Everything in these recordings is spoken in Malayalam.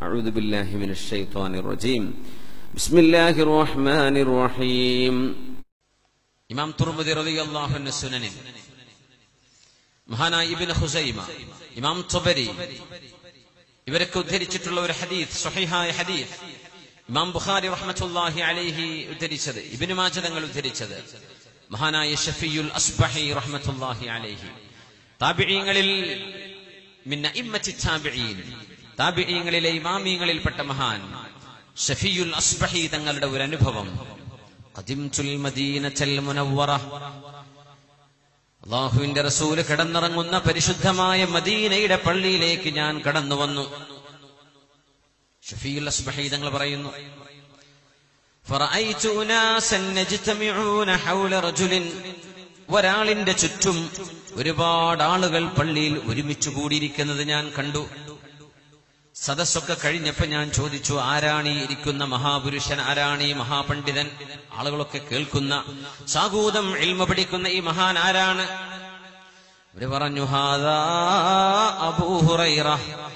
أعوذ بالله من الشيطان الرجيم بسم الله الرحمن الرحيم ഇമാം തുർമുദി റളിയല്ലാഹുവിന്റെ സുനനിൽ മഹാനായ ഇബ്നു ഖുസൈമ ഇമാം തുബരി ഇവരൊക്കെ ഉദ്ധരിച്ചിട്ടുള്ള ഒരു ഹദീസ് സ്വഹീഹായ ഹദീസ് ഇമാം ബുഖാരി റഹ്മത്തുള്ളാഹി അലൈഹി ഉദ്ധരിച്ചത് ഇബ്നു മാജ തങ്ങൾ ഉദ്ധരിച്ചത് മഹാനായ ഷഫിയുൽ അസ്ബഹി റഹ്മത്തുള്ളാഹി അലൈഹി താബിഈങ്ങളിൽ മിൻ അഇമ്മത്തി താബിഈൻ താബിയങ്ങളിലെ ഇമാമിയങ്ങളിൽപ്പെട്ട മഹാൻ ഷഫിയുൽ അസ്ബഹി തങ്ങളുടെ ഒരു അനുഭവം. അള്ളാഹുവിന്റെ റസൂൽ കിടന്നിറങ്ങുന്ന പരിശുദ്ധമായ മദീനയുടെ പള്ളിയിലേക്ക് ഞാൻ കടന്നു വന്നു ഷഫീൽ അസ്ബഹി തങ്ങൾ പറയുന്നു ഒരാളിന്റെ ചുറ്റും ഒരുപാട് ആളുകൾ പള്ളിയിൽ ഒരുമിച്ചു കൂടിയിരിക്കുന്നത് ഞാൻ കണ്ടു. സദസ്സൊക്കെ കഴിഞ്ഞപ്പോ ഞാൻ ചോദിച്ചു ആരാണ് ഇരിക്കുന്ന മഹാപുരുഷൻ? ആരാണ് മഹാപണ്ഡിതൻ? ആളുകളൊക്കെ കേൾക്കുന്ന സാഗൂതം എൽമ പഠിക്കുന്ന ഈ മഹാൻ ആരാണ്? അവർ പറഞ്ഞു ഹാദാ അബൂഹുറൈറ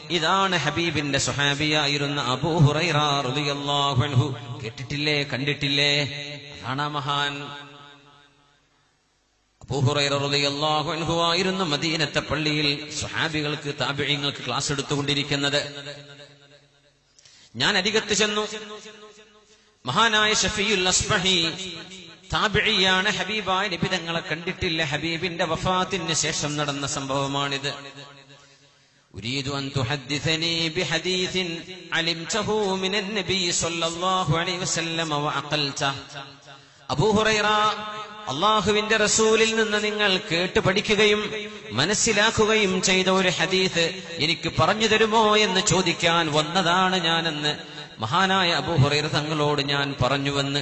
ഇതാണ് ഹബീബിന്റെ സുഹാബിയായിരുന്ന അബൂഹുറൈറ കേട്ടിട്ടില്ലേ? കണ്ടിട്ടില്ലേ? അതാണ് മഹാൻ. അബൂഹുറൈറ റളിയല്ലാഹു അൻഹു ആയിരുന്നു മദീനത്തെ പള്ളിയിൽ സുഹാബികൾക്ക് താബിഈങ്ങൾക്ക് ക്ലാസ് എടുത്തുകൊണ്ടിരിക്കുന്നത് ഞാൻ അരികത്ത് ചെന്നു മഹാനായ ഷഫിയുൽ അസ്ബഹി താബിഴിയാണ് ഹബീബായ നിബിതങ്ങളെ കണ്ടിട്ടില്ല ഹബീബിന്റെ വഫാത്തിന് ശേഷം നടന്ന സംഭവമാണിത് أريد أن تحدثني بحديث علمته من النبي صلى الله عليه وسلم وعقلته أبو هريرة അള്ളാഹുവിന്റെ റസൂലിൽ നിന്ന് നിങ്ങൾ കേട്ട് പഠിക്കുകയും മനസ്സിലാക്കുകയും ചെയ്ത ഒരു ഹദീസ് എനിക്ക് പറഞ്ഞു തരുമോ എന്ന് ചോദിക്കാൻ വന്നതാണ് ഞാനെന്ന് മഹാനായ അബൂഹുറൈറ തങ്ങളോട് ഞാൻ പറഞ്ഞുവെന്ന്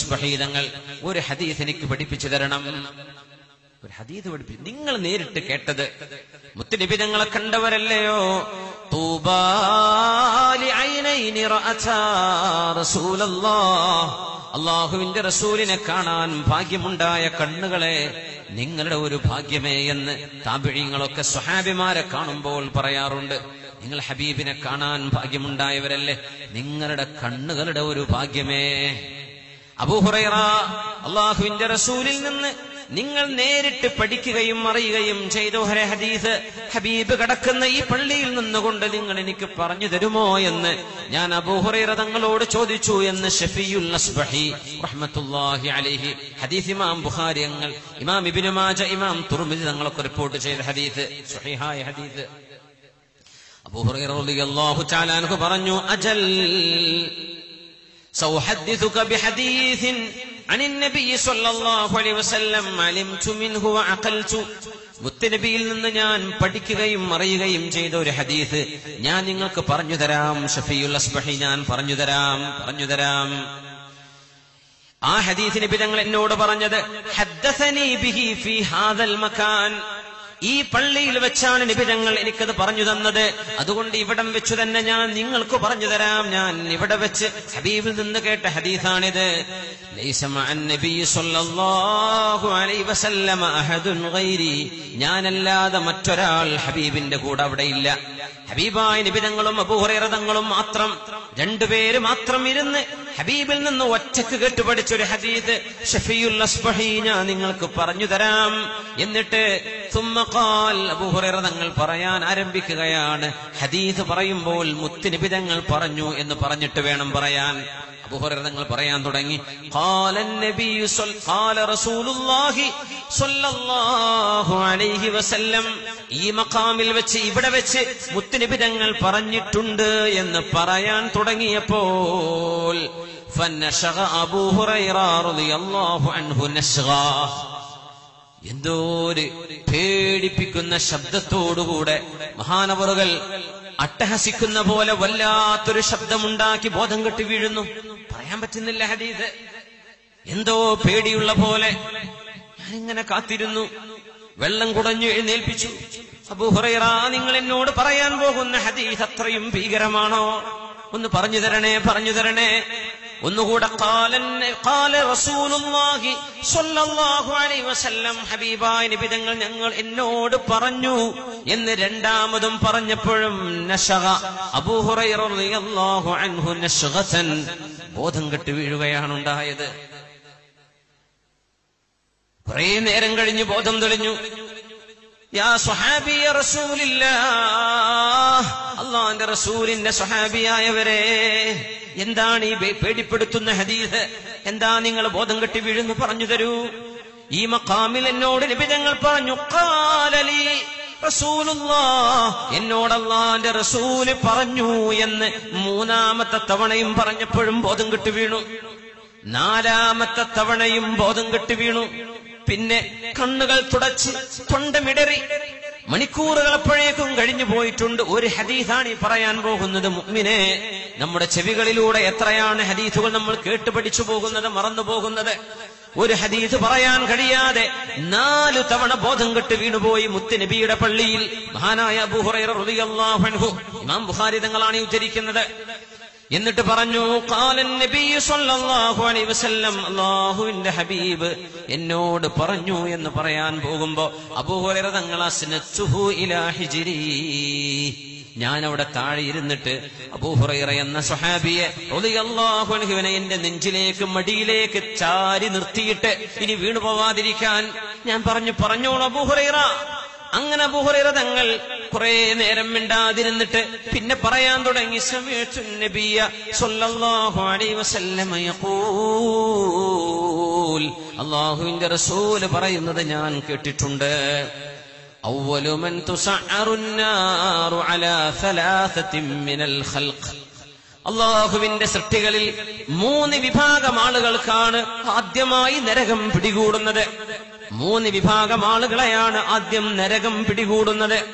സ്പഹീതങ്ങൾ തങ്ങൾ ഒരു ഹദീസ് എനിക്ക് പഠിപ്പിച്ചു തരണം. ഒരു ഹദീത് പഠിപ്പിച്ചു നിങ്ങൾ നേരിട്ട് കേട്ടത് മുത്തുനബി തങ്ങളെ കണ്ടവരല്ലയോ അള്ളാഹുവിന്റെ റസൂലിനെ കാണാൻ ഭാഗ്യമുണ്ടായ കണ്ണുകളെ നിങ്ങളുടെ ഒരു ഭാഗ്യമേ എന്ന് താപിഴിങ്ങളൊക്കെ സ്വഹാബിമാരെ കാണുമ്പോൾ പറയാറുണ്ട്. നിങ്ങൾ ഹബീബിനെ കാണാൻ ഭാഗ്യമുണ്ടായവരല്ലേ? നിങ്ങളുടെ കണ്ണുകളുടെ ഒരു ഭാഗ്യമേ. അബൂഹുറൈറ അള്ളാഹുവിന്റെ റസൂലിൽ നിന്ന് നിങ്ങൾ നേരിട്ട് പഠിക്കുകയും അറിയുകയും ചെയ്തു. ഹരെ ഹദീസ് ഹബീബ് കടക്കുന്ന ഈ പള്ളിയിൽ നിന്നുകൊണ്ട് നിങ്ങൾ എനിക്ക് പറഞ്ഞു തരുമോ എന്ന് ഞാൻ അബൂഹുറൈറ തങ്ങളോട് ചോദിച്ചു എന്ന് ഷഫിയുൽ അസ്ബഹി റഹ്മത്തുല്ലാഹി അലൈഹി ഹദീസ് ഇമാം ബുഖാരി ഇമാം ഇബിനു മാജ ഇമാം തുർമിദി തങ്ങളൊക്കെ റിപ്പോർട്ട് ചെയ്ത ഹദീസ് സഹിഹായ ഹദീസ്. അബൂഹുറൈറ റളിയല്ലാഹു തആല അൻഹു പറഞ്ഞു അജൽ സൗഹദ്ദിസുക ബിഹദീസിൻ عن النبي صلى الله عليه وسلم علمت منه وعقلت മുത്തനബിയിൽ നിന്ന് ഞാൻ പഠിക്കുകയും അറിയുകയും ചെയ്ത ഒരു ഹദീസ് ഞാൻ നിങ്ങൾക്ക് പറഞ്ഞു തരാം ഷഫിയുൽ അസ്ബഹി ഞാൻ പറഞ്ഞു തരാം പറഞ്ഞു തരാം ആ ഹദീസ് നബി തങ്ങൾ എന്നോട് പറഞ്ഞത് ഹദ്ദസനി ബിഹി ഫീ ഹാദൽ മകാൻ ഈ പള്ളിയിൽ വെച്ചാണ് നിബിതങ്ങൾ എനിക്കത് പറഞ്ഞു തന്നത്. അതുകൊണ്ട് ഇവിടം വെച്ച് തന്നെ ഞാൻ നിങ്ങൾക്ക് പറഞ്ഞു തരാം. ഞാൻ ഇവിടെ വെച്ച് ഹബീബിൽ നിന്ന് കേട്ട ഹദീസാണിത്. ഞാനല്ലാതെ മറ്റൊരാൾ ഹബീബിന്റെ കൂടെ അവിടെ ഇല്ല. ഹബീബായ നിബിതങ്ങളും അപൂഹറതങ്ങളും മാത്രം രണ്ടുപേര് മാത്രം ഇരുന്ന് ഹബീബിൽ നിന്ന് ഒറ്റയ്ക്ക് കേട്ടുപഠിച്ച ഒരു ഹദീദ് ഞാൻ നിങ്ങൾക്ക് പറഞ്ഞു തരാം. എന്നിട്ട് സുമ്മക്കാൽ അബൂഹുറ തങ്ങൾ പറയാൻ ആരംഭിക്കുകയാണ്. ഹദീദ് പറയുമ്പോൾ മുത്തുനിബിതങ്ങൾ പറഞ്ഞു എന്ന് പറഞ്ഞിട്ട് വേണം പറയാൻ. അബുഹുറങ്ങൾ പറയാൻ തുടങ്ങി. ഈ മക്കാമിൽ വെച്ച് ഇവിടെ വെച്ച് മുത്തുനിബിതങ്ങൾ പറഞ്ഞിട്ടുണ്ട് എന്ന് പറയാൻ തുടങ്ങിയപ്പോൾ എന്തോ ഒരു പേടിപ്പിക്കുന്ന ശബ്ദത്തോടുകൂടെ മഹാനവറുകൾ അട്ടഹസിക്കുന്ന പോലെ വല്ലാത്തൊരു ശബ്ദമുണ്ടാക്കി ബോധം കെട്ടി വീഴുന്നു. പറയാൻ പറ്റുന്നില്ല ഹദീസ്. എന്തോ പേടിയുള്ള പോലെ ഞാനിങ്ങനെ കാത്തിരുന്നു. വെള്ളം കുടഞ്ഞു എഴുന്നേൽപ്പിച്ചു. അബൂഹുറൈറ നിങ്ങൾ എന്നോട് പറയാൻ പോകുന്ന ഹദീസ് അത്രയും ഭീകരമാണോ? ഒന്ന് പറഞ്ഞു തരണേ പറഞ്ഞു തരണേ. ഒന്നുകൂടെ ഹബീബായ ഞങ്ങൾ എന്നോട് പറഞ്ഞു എന്ന് രണ്ടാമതും പറഞ്ഞപ്പോഴും ബോധം കെട്ട് വീഴുകയാണ് ഉണ്ടായത് കുറേ നേരം കഴിഞ്ഞ് ബോധം തെളിഞ്ഞു. അള്ളാന്റെ റസൂലിന്റെ സ്വഹാബിയായവരെ എന്താണ് ഈ പേടിപ്പെടുത്തുന്ന ഹദീസ്? എന്താ നിങ്ങൾ ബോധം കെട്ടി വീഴുന്നു പറഞ്ഞു തരൂ. ഈ മക്കാമിൽ എന്നോട് ലഭിതങ്ങൾ പറഞ്ഞു കാലലി റസൂലുള്ളാ എന്നോട് റസൂൽ പറഞ്ഞു എന്ന് മൂന്നാമത്തെ തവണയും പറഞ്ഞപ്പോഴും ബോധം കെട്ടി വീണു. നാലാമത്തെ തവണയും ബോധം കെട്ടി വീണു. പിന്നെ കണ്ണുകൾ തുടച്ച് തൊണ്ടമിടറി മണിക്കൂറുകൾ അപ്പോഴേക്കും കഴിഞ്ഞു പോയിട്ടുണ്ട്. ഒരു ഹദീസാണ് ഈ പറയാൻ പോകുന്നത്. മുഗ്മിനെ നമ്മുടെ ചെവികളിലൂടെ എത്രയാണ് ഹദീസുകൾ നമ്മൾ കേട്ടു പഠിച്ചു പോകുന്നത് മറന്നു പോകുന്നത്? ഒരു ഹദീസ് പറയാൻ കഴിയാതെ നാലു തവണ ബോധം കെട്ട് വീണുപോയി മുത്തുനബിയുടെ പള്ളിയിൽ. മഹാനായ അബൂ ഹുറൈറ റളിയല്ലാഹു അൻഹു ഇമാം ബുഖാരി തങ്ങളാണ് ഉച്ചരിക്കുന്നത് എന്നിട്ട് പറഞ്ഞു കാലൻ അലൈഹി വസല്ലം ഹബീബ് എന്നോട് പറഞ്ഞു എന്ന് പറയാൻ പോകുമ്പോ അബൂഹുറൈറ തങ്ങൾ അസ്നത്തുഹു ഇലാ ഞാൻ അവിടെ താഴെ ഇരുന്നിട്ട് അബൂഹുറൈറ എന്ന സ്വഹാബിയെ റളിയല്ലാഹു അൻഹുവിനെ എന്റെ നെഞ്ചിലേക്ക് മടിയിലേക്ക് ചാരി നിർത്തിയിട്ട് ഇനി വീണു പോവാതിരിക്കാൻ ഞാൻ പറഞ്ഞു പറഞ്ഞോളൂ അബൂഹുറൈറ അങ്ങനെ ബുഹുറൈറ തങ്ങൾ കുറെ നേരം മിണ്ടാതിരുന്നിട്ട് പിന്നെ പറയാൻ തുടങ്ങി സമയത്തു നബിയ സല്ലല്ലാഹു അലൈഹി വസല്ലമ യഖൂൽ അല്ലാഹുവിന്റെ റസൂൽ പറയുന്നത് ഞാൻ കേട്ടിട്ടുണ്ട് أول من تسعر النار على ثلاثة من الخلق അള്ളാഹുവിന്റെ സൃഷ്ടികളിൽ മൂന്ന് വിഭാഗം ആളുകൾക്കാണ് ആദ്യമായി നരകം പിടികൂടുന്നത് മൂന്ന് വിഭാഗം ആളുകളെയാണ് ആദ്യം നരകം പിടികൂടുന്നത്.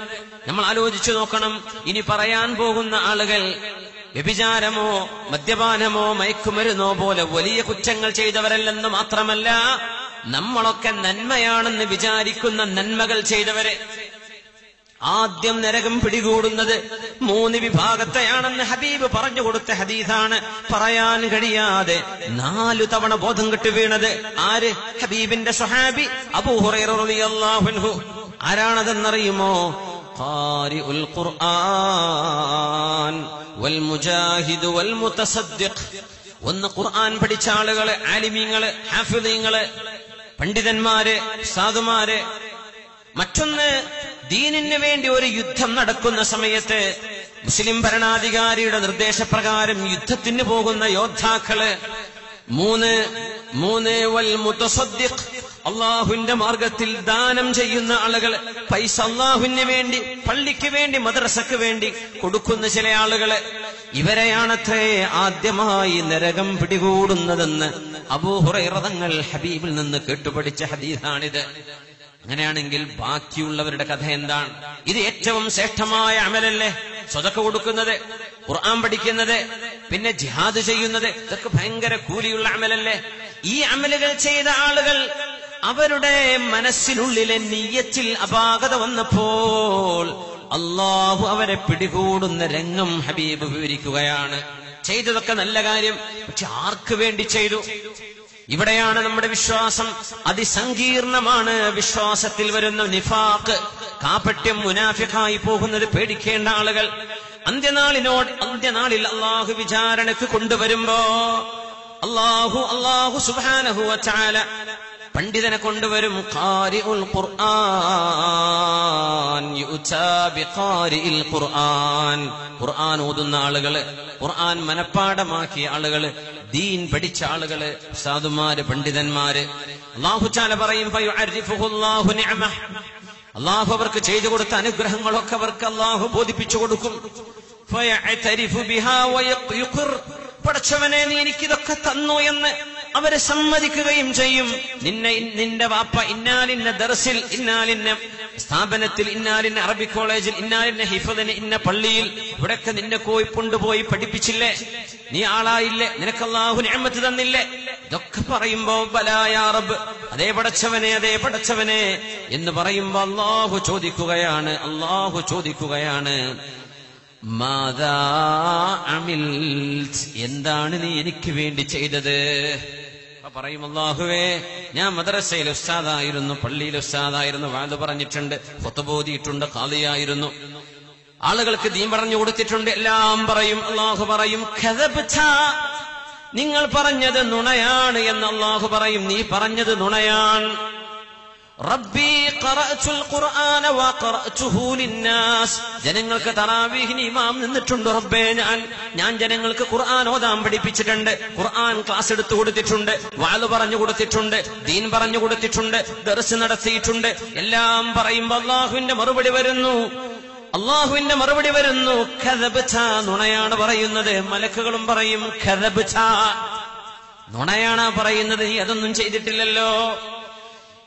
നമ്മൾ ആലോചിച്ചു നോക്കണം. ഇനി പറയാൻ പോകുന്ന ആളുകൾ വ്യഭിചാരമോ മദ്യപാനമോ മയക്കുമരുന്നോ പോലെ വലിയ കുറ്റങ്ങൾ ചെയ്തവരല്ലെന്ന് മാത്രമല്ല നമ്മളൊക്കെ നന്മയാണെന്ന് വിചാരിക്കുന്ന നന്മകൾ ചെയ്തവരെ. ആദ്യം നരകം പിടികൂടുന്നത് മൂന്ന് വിഭാഗത്തെയാണെന്ന് ഹബീബ് പറഞ്ഞു കൊടുത്ത ഹദീസാണ്. പറയാൻ കഴിയാതെ നാലു തവണ ബോധം കെട്ട് വീണത് ആര്? ഹബീബിന്റെ സ്വഹാബി അബൂഹുറൈറിയാഹുൻഹു ആരാണതെന്നറിയുമോ? ഒന്ന് ഖുർആൻ പഠിച്ച ആളുകൾ ആലിമീങ്ങൾ ഹാഫിദീങ്ങൾ പണ്ഡിതന്മാര് സാധുമാര് മറ്റൊന്ന് ദീനിന് വേണ്ടി ഒരു യുദ്ധം നടക്കുന്ന സമയത്ത് മുസ്ലിം ഭരണാധികാരിയുടെ നിർദ്ദേശപ്രകാരം യുദ്ധത്തിന് പോകുന്ന യോദ്ധാക്കൾ മൂന്ന് മൂന്ന് വൽ മുത്തസദ്ദിഖ് അള്ളാഹുവിന്റെ മാർഗത്തിൽ ദാനം ചെയ്യുന്ന ആളുകൾ പൈസ അള്ളാഹുവിന് വേണ്ടി പള്ളിക്ക് വേണ്ടി മദ്രസക്ക് വേണ്ടി കൊടുക്കുന്ന ചില ആളുകൾ. ഇവരെയാണത്രേ ആദ്യമായി നരകം പിടികൂടുന്നതെന്ന് അബൂഹുറൈറതങ്ങൾ ഹബീബിൽ നിന്ന് കേട്ടുപഠിച്ച ഹദീസാണിത്. അങ്ങനെയാണെങ്കിൽ ബാക്കിയുള്ളവരുടെ കഥ എന്താണ്? ഇത് ഏറ്റവും ശ്രേഷ്ഠമായ അമലല്ലേ? സ്വതക്ക കൊടുക്കുന്നത് ഖുർആൻ പഠിക്കുന്നത് പിന്നെ ജിഹാദ് ചെയ്യുന്നത് ഇതൊക്കെ ഭയങ്കര കൂലിയുള്ള അമലല്ലേ? ഈ അമലുകൾ ചെയ്ത ആളുകൾ അവരുടെ മനസ്സിനുള്ളിലെ നീയത്തിൽ അപാകത വന്നപ്പോൾ അള്ളാഹു അവരെ പിടികൂടുന്ന രംഗം ഹബീബ് വിവരിക്കുകയാണ്. ചെയ്തതൊക്കെ നല്ല കാര്യം പക്ഷെ ആർക്ക് വേണ്ടി ചെയ്തു? ഇവിടെയാണ് നമ്മുടെ വിശ്വാസം. അതിസങ്കീർണമാണ് വിശ്വാസത്തിൽ വരുന്ന നിഫാക്ക് കാപ്പട്യം മുനാഫിഖായി പോകുന്നത് പേടിക്കേണ്ട ആളുകൾ. അന്ത്യനാളിനോട് അന്ത്യനാളിൽ അള്ളാഹു വിചാരണക്ക് കൊണ്ടുവരുമ്പോ അള്ളാഹു അള്ളാഹു സുബാനഹു ചാല പണ്ഡിതനെ കൊണ്ടുവരും. ഖാരിഉൽ ഖുർആൻ യുഅ്താ ബിഖാരിഇൽ ഖുർആൻ. ഖുർആൻ ഓതുന്ന ആളുകൾ ഖുർആൻ മനഃപ്പാടമാക്കിയ ആളുകൾ ദീൻ പഠിച്ച ആളുകൾ സാധുമാര് പണ്ഡിതന്മാര്. അള്ളാഹുചാല പറയും അള്ളാഹു അവർക്ക് ചെയ്തു കൊടുത്ത അനുഗ്രഹങ്ങളൊക്കെ അവർക്ക് അള്ളാഹു ബോധിപ്പിച്ചു കൊടുക്കും. പഠിച്ചവനെ നീ എനിക്കിതൊക്കെ തന്നു എന്ന് അവരെ സമ്മതിക്കുകയും ചെയ്യും. നിന്നെ നിന്റെ വാപ്പ ഇന്നാലിന്ന ദർസിൽ ഇന്നാലിന്ന സ്ഥാപനത്തിൽ ഇന്നാലിന്ന അറബി കോളേജിൽ ഇന്നാലിന്ന ഹിഫദിന് ഇന്ന പള്ളിയിൽ ഇവിടൊക്കെ നിന്നെ കോയി കൊണ്ടുപോയി പഠിപ്പിച്ചില്ലേ? നീ ആളായില്ലേ? നിനക്കല്ലാഹു ഞാമത്ത് തന്നില്ലേ? ഇതൊക്കെ പറയുമ്പോ ബലായ റബ്ബ് അതേ പടച്ചവനെ അതേ പടച്ചവനെ എന്ന് പറയുമ്പോ അള്ളാഹു ചോദിക്കുകയാണ് അള്ളാഹു ചോദിക്കുകയാണ് എന്താണ് നീ എനിക്ക് വേണ്ടി ചെയ്തത്? പറയും അള്ളാഹുവേ ഞാൻ മദ്രസയിൽ ഉസ്താദായിരുന്നു പള്ളിയിൽ ഉസ്താദായിരുന്നു വാത് പറഞ്ഞിട്ടുണ്ട് കൊത്തുബോധിയിട്ടുണ്ട് കാളിയായിരുന്നു ആളുകൾക്ക് ദീൻ പറഞ്ഞു കൊടുത്തിട്ടുണ്ട് എല്ലാം പറയും അള്ളാഹു പറയും. നിങ്ങൾ പറഞ്ഞത് നുണയാണ് എന്ന് അള്ളാഹു പറയും നീ പറഞ്ഞത് നുണയാണ് ജനങ്ങൾക്ക് തറാവീഹിന് ഇമാം നിന്നിട്ടുണ്ട് റബ്ബേ ഞാൻ ഞാൻ ജനങ്ങൾക്ക് ഖുർആൻ ഓതാൻ പഠിപ്പിച്ചിട്ടുണ്ട്. ഖുർആൻ ക്ലാസ് എടുത്തു കൊടുത്തിട്ടുണ്ട്. വാൾ പറഞ്ഞു കൊടുത്തിട്ടുണ്ട്. ദീൻ പറഞ്ഞു കൊടുത്തിട്ടുണ്ട്. ദർസ് നടത്തിയിട്ടുണ്ട്. എല്ലാം പറയുമ്പോൾ അള്ളാഹുവിന്റെ മറുപടി വരുന്നു. അള്ളാഹുവിന്റെ മറുപടി വരുന്നു. ഖദബ്ത നുണയാണ് പറയുന്നത്. മലക്കുകളും പറയും ഖദബ്ത നുണയാണ് പറയുന്നത്. നീ അതൊന്നും ചെയ്തിട്ടില്ലല്ലോ.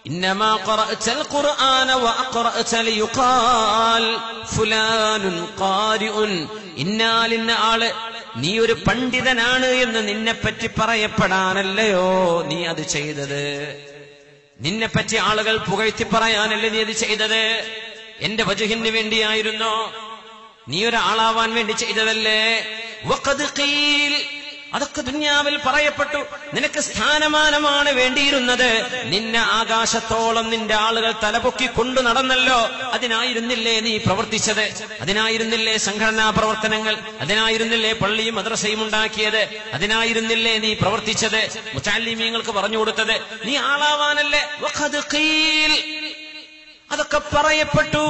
إنما قرأت القرآن وأقرأت ليقال فلان قارئ ഇന്നാലിന്ന ആള് നീ ഒരു പണ്ഡിതനാണ് എന്ന് നിന്നെപ്പറ്റി പറയപ്പെടാനല്ലയോ നീ അത് ചെയ്തത് നിന്നെപ്പറ്റി ആളുകൾ പുകഴ്ത്തി പറയാനല്ലേ നീ അത് ചെയ്തത് എന്റെ വജുഹിന് വേണ്ടിയായിരുന്നോ നീ ഒരാളാവാൻ വേണ്ടി ചെയ്തതല്ലേ വഖദ് ഖീൽ അതൊക്കെ ദുന്യാവിൽ പറയപ്പെട്ടു. നിനക്ക് സ്ഥാനമാനമാണ് വേണ്ടിയിരുന്നത്. നിന്നെ ആകാശത്തോളം നിന്റെ ആളുകൾ തലപൊക്കി കൊണ്ടു നടന്നല്ലോ. അതിനായിരുന്നില്ലേ നീ പ്രവർത്തിച്ചത്? അതിനായിരുന്നില്ലേ സംഘടനാ പ്രവർത്തനങ്ങൾ? അതിനായിരുന്നില്ലേ പള്ളിയും മദ്രസയും ഉണ്ടാക്കിയത്? അതിനായിരുന്നില്ലേ നീ പ്രവർത്തിച്ചത്? മുച്ചാലിമീങ്ങൾക്ക് പറഞ്ഞു കൊടുത്തത്? നീ ആളാവാനല്ലേ? അതൊക്കെ പറയപ്പെട്ടു.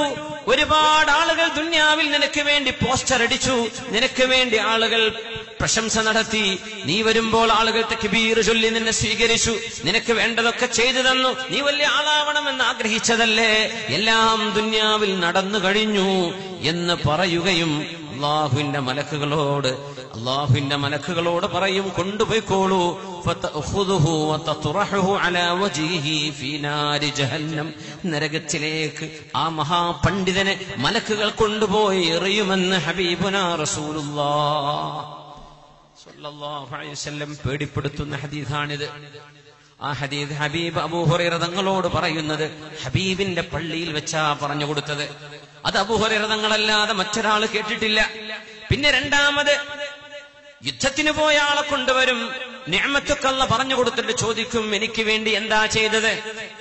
ഒരുപാട് ആളുകൾ ദുന്യാവിൽ നിനക്ക് വേണ്ടി പോസ്റ്റർ അടിച്ചു നിനക്ക് വേണ്ടി ആളുകൾ പ്രശംസ നടത്തി. നീ വരുമ്പോൾ ആളുകൾ തെക്കിബീർ ചൊല്ലി നിന്നെ സ്വീകരിച്ചു. നിനക്ക് വേണ്ടതൊക്കെ ചെയ്തു തന്നു. നീ വലിയ ആളാവണമെന്ന് ആഗ്രഹിച്ചതല്ലേ? എല്ലാം ദുന്യാവിൽ നടന്നു കഴിഞ്ഞു എന്ന് പറയുകയും അള്ളാഹുവിന്റെ മലക്കുകളോട് അള്ളാഹുവിന്റെ മലക്കുകളോട് പറയും കൊണ്ടുപോയിക്കോളൂ. നരകത്തിലേക്ക് ആ മഹാപണ്ഡിതനെ മലക്കുകൾ കൊണ്ടുപോയി എറിയുമെന്ന് ഹബീബുന വസല്ലം പേടിപ്പെടുത്തുന്ന ഹദീസാണിത്. ആ ഹദീദ് ഹബീബ് അബൂഹുറൈറ തങ്ങളോട് പറയുന്നത് ഹബീബിന്റെ പള്ളിയിൽ വെച്ചാ പറഞ്ഞു കൊടുത്തത്. അത് അബൂഹുറൈറ തങ്ങളല്ലാതെ മറ്റൊരാൾ കേട്ടിട്ടില്ല. പിന്നെ രണ്ടാമത് യുദ്ധത്തിന് പോയ ആളെ കൊണ്ടുവരും. ഞാമത്തുക്കല്ല പറഞ്ഞു കൊടുത്തിട്ട് ചോദിക്കും എനിക്ക് വേണ്ടി എന്താ ചെയ്തത്?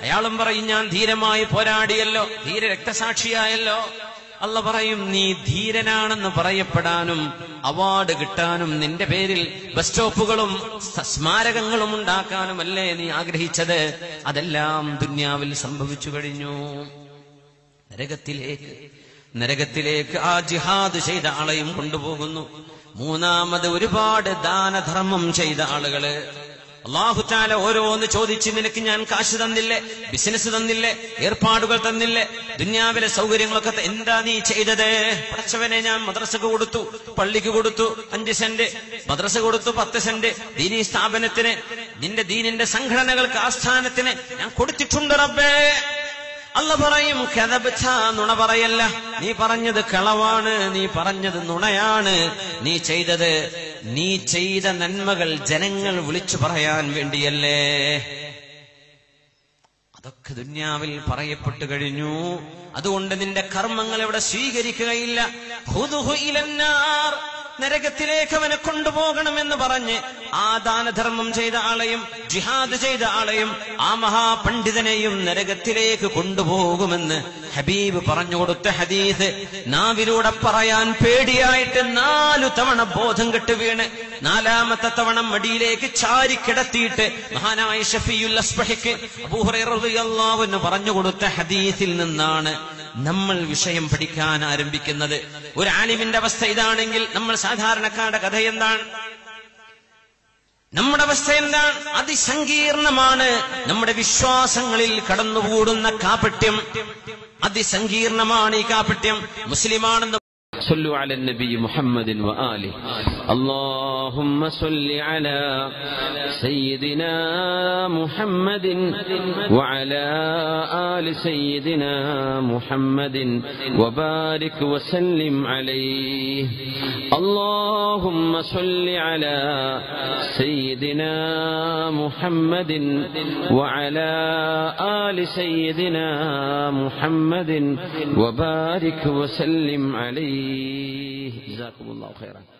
അയാളും പറയും ഞാൻ ധീരമായി പോരാടിയല്ലോ ധീര രക്തസാക്ഷിയായല്ലോ. അല്ല പറയും നീ ധീരനാണെന്ന് പറയപ്പെടാനും അവാർഡ് കിട്ടാനും നിന്റെ പേരിൽ ബസ് സ്റ്റോപ്പുകളും സ്മാരകങ്ങളും ഉണ്ടാക്കാനും അല്ലേ നീ ആഗ്രഹിച്ചത്? അതെല്ലാം ദുന്യാവിൽ സംഭവിച്ചു കഴിഞ്ഞു. നരകത്തിലേക്ക് നരകത്തിലേക്ക് ആ ജിഹാദ് ചെയ്ത ആളെയും കൊണ്ടുപോകുന്നു. മൂന്നാമത് ഒരുപാട് ദാനധർമ്മം ചെയ്ത ആളുകൾ. അള്ളാഹുറ്റാല ഓരോന്ന് ചോദിച്ച് നിനക്ക് ഞാൻ കാശ് തന്നില്ലേ? ബിസിനസ് തന്നില്ലേ? ഏർപ്പാടുകൾ തന്നില്ലേ? ദുന്യാവിലെ സൗകര്യങ്ങളൊക്കെ എന്താ നീ ചെയ്തത്? പടച്ചവനെ ഞാൻ മദ്രസക്ക് കൊടുത്തു പള്ളിക്ക് കൊടുത്തു അഞ്ച് സെന്റ്. മദ്രസ കൊടുത്തു പത്ത് സെന്റ്. ദീനീ സ്ഥാപനത്തിന് നിന്റെ ദീനിന്റെ സംഘടനകൾക്ക് ആസ്ഥാനത്തിന് ഞാൻ കൊടുത്തിട്ടുണ്ട് റബ്ബേ. അല്ല പറയും കഥപിച്ച നുണ പറയല്ല. നീ പറഞ്ഞത് കളവാണ് നീ പറഞ്ഞത് നുണയാണ്. നീ ചെയ്തത് നീ ചെയ്ത നന്മകൾ ജനങ്ങൾ വിളിച്ചു പറയാൻ വേണ്ടിയല്ലേ? അതൊക്കെ ദുന്യാവിൽ പറയപ്പെട്ടു കഴിഞ്ഞു. അതുകൊണ്ട് നിന്റെ കർമ്മങ്ങൾ ഇവിടെ സ്വീകരിക്കുകയില്ല. നരകത്തിലേക്ക് അവനെ കൊണ്ടുപോകണമെന്ന് പറഞ്ഞ് ആ ദാനധർമ്മം ചെയ്ത ആളെയും ജിഹാദ് ചെയ്ത ആളെയും ആ മഹാപണ്ഡിതനെയും നരകത്തിലേക്ക് കൊണ്ടുപോകുമെന്ന് ഹബീബ് പറഞ്ഞു കൊടുത്ത ഹദീസ്. നാവിലൂടെ പറയാൻ പേടിയായിട്ട് നാലു തവണ ബോധം കെട്ട് വീണ് നാലാമത്തെ തവണ മടിയിലേക്ക് ചാരി കിടത്തിയിട്ട് മഹാനായ ഷഫിയുൽ അസ്ബഹിക്ക് അബൂഹുറൈറിയാവുന്ന് പറഞ്ഞു കൊടുത്ത ഹദീസിൽ നിന്നാണ് നമ്മൾ വിഷയം പഠിക്കാൻ ആരംഭിക്കുന്നത് ഒരു ആലിമിന്റെ അവസ്ഥ ഇതാണെങ്കിൽ നമ്മൾ സാധാരണക്കാരുടെ കഥ എന്താണ് നമ്മുടെ അവസ്ഥ എന്താണ് അതിസങ്കീർണമാണ് നമ്മുടെ വിശ്വാസങ്ങളിൽ കടന്നുകൂടുന്ന കാപട്യം അതിസങ്കീർണമാണ് ഈ കാപട്യം മുസ്ലിമാണെന്ന് صلوا على النبي محمد وآله اللهم صل على سيدنا محمد وعلى آل سيدنا محمد وبارك وسلم عليه. اللهم صل على سيدنا محمد وعلى آل سيدنا محمد وبارك وسلم عليه. جزاكم الله خيرا.